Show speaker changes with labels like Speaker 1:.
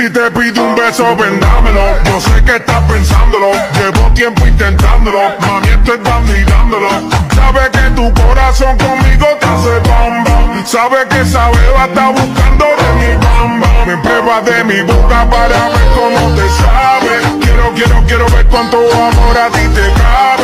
Speaker 1: Y te pido un beso, vendámelo. Yo sé que estás pensándolo. Llevo tiempo intentándolo. Mami, estoy dando y dándolo. Sabe que tu corazón conmigo te hace bam bam. Sabe que esa beba está buscando de mi bam bam. Me prueba de mi boca para ver cómo te sabe. Quiero, quiero, quiero ver cuánto amor a ti te cabe.